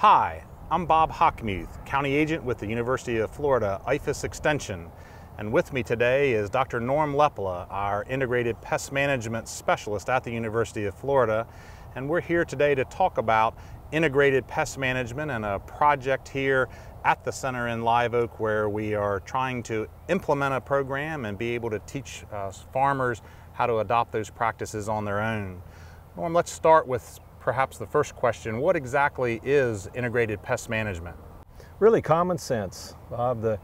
Hi, I'm Bob Hochmuth, County Agent with the University of Florida IFAS Extension. And with me today is Dr. Norm Leppla, our Integrated Pest Management Specialist at the University of Florida. And we're here today to talk about integrated pest management and a project here at the center in Live Oak where we are trying to implement a program and be able to teach uh, farmers how to adopt those practices on their own. Norm, let's start with perhaps the first question. What exactly is integrated pest management? Really common sense, Bob. The,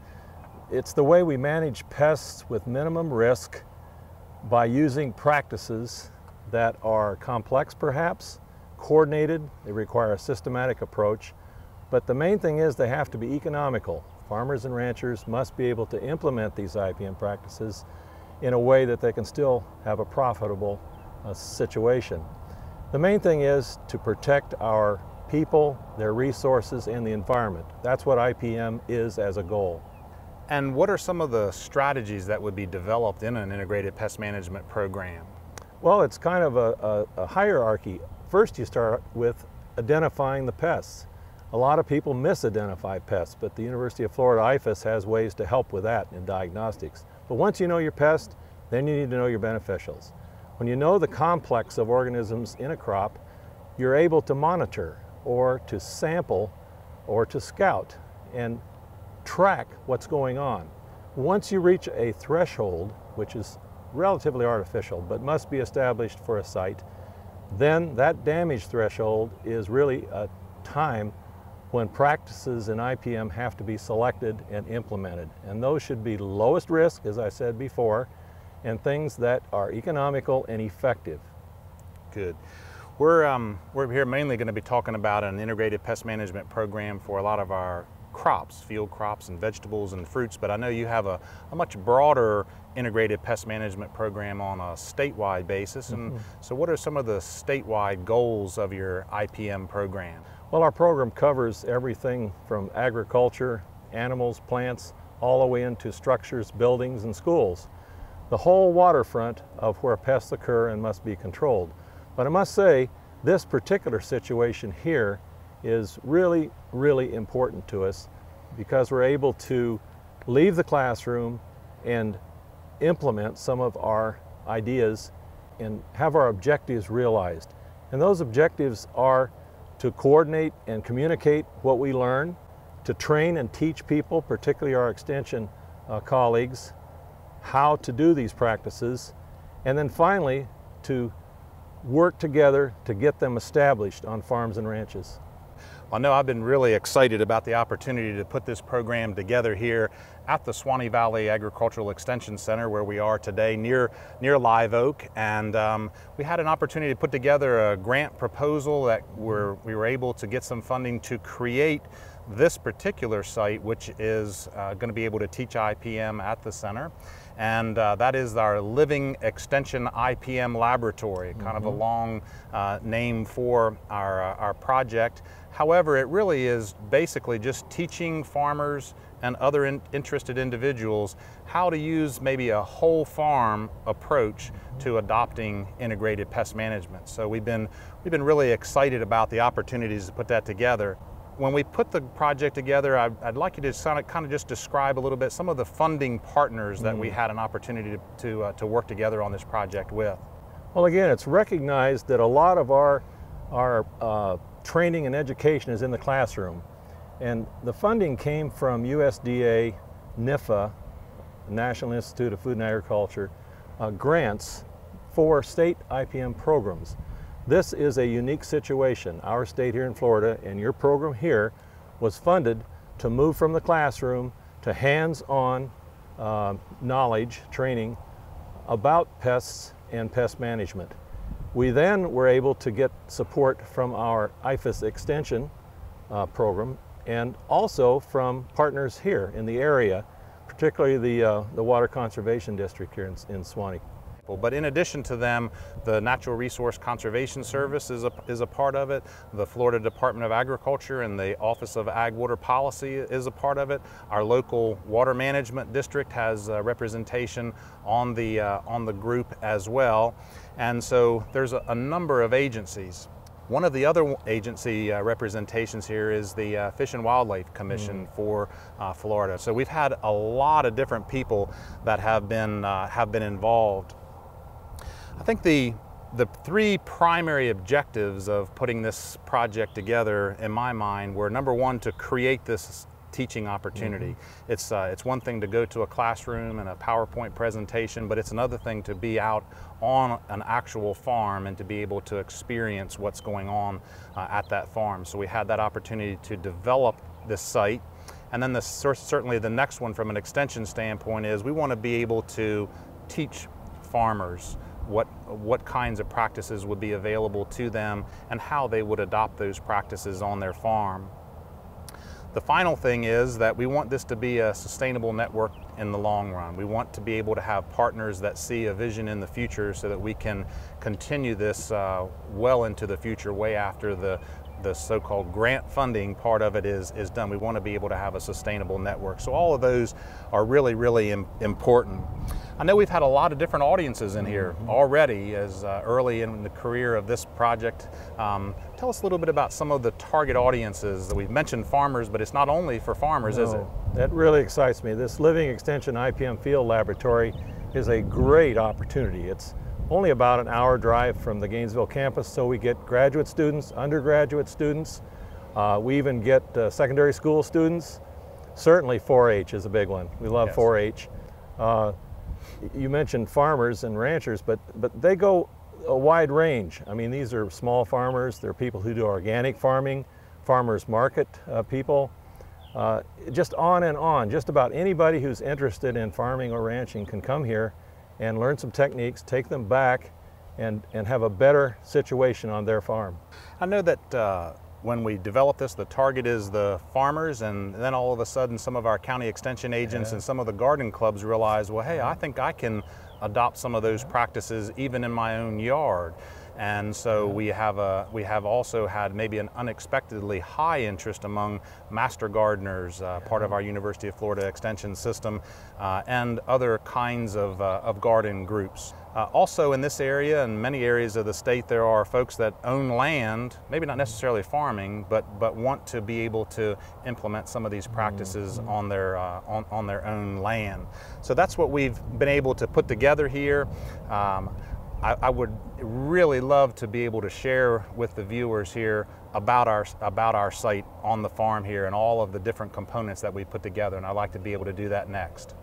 it's the way we manage pests with minimum risk by using practices that are complex perhaps, coordinated, they require a systematic approach, but the main thing is they have to be economical. Farmers and ranchers must be able to implement these IPM practices in a way that they can still have a profitable uh, situation. The main thing is to protect our people, their resources, and the environment. That's what IPM is as a goal. And what are some of the strategies that would be developed in an integrated pest management program? Well, it's kind of a, a, a hierarchy First you start with identifying the pests. A lot of people misidentify pests, but the University of Florida IFAS has ways to help with that in diagnostics. But once you know your pest, then you need to know your beneficials. When you know the complex of organisms in a crop, you're able to monitor or to sample or to scout and track what's going on. Once you reach a threshold, which is relatively artificial but must be established for a site, then that damage threshold is really a time when practices in IPM have to be selected and implemented. And those should be lowest risk, as I said before, and things that are economical and effective. Good. We're, um, we're here mainly going to be talking about an integrated pest management program for a lot of our crops, field crops and vegetables and fruits, but I know you have a, a much broader integrated pest management program on a statewide basis. And mm -hmm. so what are some of the statewide goals of your IPM program? Well, our program covers everything from agriculture, animals, plants, all the way into structures, buildings, and schools. The whole waterfront of where pests occur and must be controlled. But I must say, this particular situation here is really, really important to us because we're able to leave the classroom and implement some of our ideas and have our objectives realized. And those objectives are to coordinate and communicate what we learn, to train and teach people, particularly our extension uh, colleagues, how to do these practices, and then finally to work together to get them established on farms and ranches. I know I've been really excited about the opportunity to put this program together here at the Suwannee Valley Agricultural Extension Center where we are today near, near Live Oak. And um, we had an opportunity to put together a grant proposal that we're, we were able to get some funding to create this particular site, which is uh, going to be able to teach IPM at the center. And uh, that is our Living Extension IPM Laboratory, kind mm -hmm. of a mm-hmm. long uh, name for our, uh, our project. However, it really is basically just teaching farmers and other in interested individuals how to use maybe a whole farm approach to adopting integrated pest management. So we've been, we've been really excited about the opportunities to put that together. When we put the project together, I'd, I'd like you to kind of just describe a little bit some of the funding partners that mm. we had an opportunity to, to, uh, to work together on this project with. Well, again, it's recognized that a lot of our, our uh, training and education is in the classroom. And the funding came from USDA, NIFA, National Institute of Food and Agriculture, uh, grants for state IPM programs. This is a unique situation. Our state here in Florida and your program here was funded to move from the classroom to hands-on uh, knowledge, training about pests and pest management. We then were able to get support from our IFAS extension uh, program and also from partners here in the area, particularly the, uh, the Water Conservation District here in, in Suwannee. But in addition to them, the Natural Resource Conservation Service is a, is a part of it. The Florida Department of Agriculture and the Office of Ag Water Policy is a part of it. Our local water management district has representation on the, uh, on the group as well. And so there's a, a number of agencies One of the other agency uh, representations here is the uh, Fish and Wildlife Commission mm. for uh, Florida. So we've had a lot of different people that have been uh, have been involved. I think the the three primary objectives of putting this project together, in my mind, were number one to create this teaching opportunity. Mm -hmm. It's, uh, it's one thing to go to a classroom and a PowerPoint presentation, but it's another thing to be out on an actual farm and to be able to experience what's going on uh, at that farm. So we had that opportunity to develop this site. And then the, certainly the next one from an extension standpoint is we want to be able to teach farmers what, what kinds of practices would be available to them and how they would adopt those practices on their farm. The final thing is that we want this to be a sustainable network in the long run. We want to be able to have partners that see a vision in the future so that we can continue this uh, well into the future, way after the, the so-called grant funding part of it is, is done. We want to be able to have a sustainable network. So all of those are really, really Im important. I know we've had a lot of different audiences in here mm-hmm. already as uh, early in the career of this project. Um, tell us a little bit about some of the target audiences that we've mentioned farmers, but it's not only for farmers, no, is it? That really excites me. This Living Extension IPM Field Laboratory is a great opportunity. It's only about an hour drive from the Gainesville campus, so we get graduate students, undergraduate students, uh, we even get uh, secondary school students. Certainly 4-H is a big one. We love 4-H. Uh, you mentioned farmers and ranchers, but, but they go a wide range. I mean, these are small farmers, they're people who do organic farming, farmers market uh, people, uh, just on and on. Just about anybody who's interested in farming or ranching can come here and learn some techniques, take them back, and, and have a better situation on their farm. I know that uh, when we develop this, the target is the farmers, and then all of a sudden some of our county extension agents yeah. and some of the garden clubs realize, well, hey, I think I can adopt some of those practices even in my own yard. And so we have, a, we have also had maybe an unexpectedly high interest among master gardeners, uh, part of our University of Florida Extension system, uh, and other kinds of, uh, of garden groups. Uh, also in this area and many areas of the state there are folks that own land, maybe not necessarily farming, but, but want to be able to implement some of these practices mm-hmm. on their, uh, on, on their own land. So that's what we've been able to put together here. Um, I, I, would really love to be able to share with the viewers here about our, about our site on the farm here and all of the different components that we put together, and I'd like to be able to do that next.